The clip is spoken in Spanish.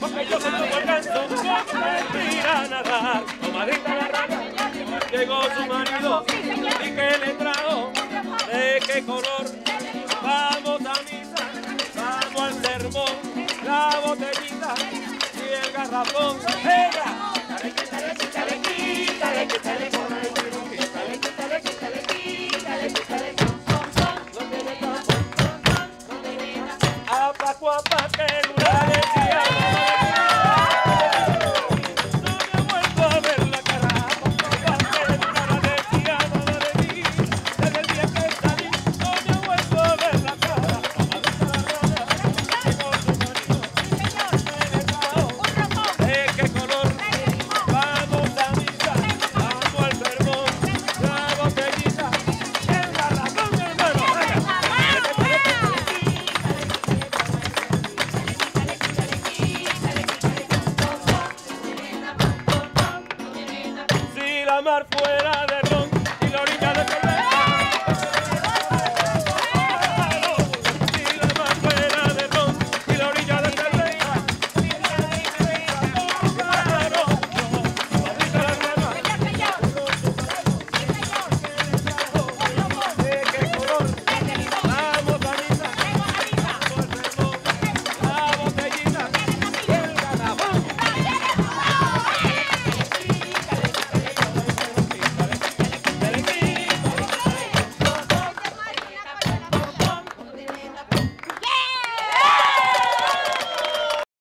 porque yo soy como el canso, no la rana, llegó su marido y que le trajo de qué color. Vamos a misa, vamos al sermón, la botellita y el garrafón decía. No Si la mar fuera de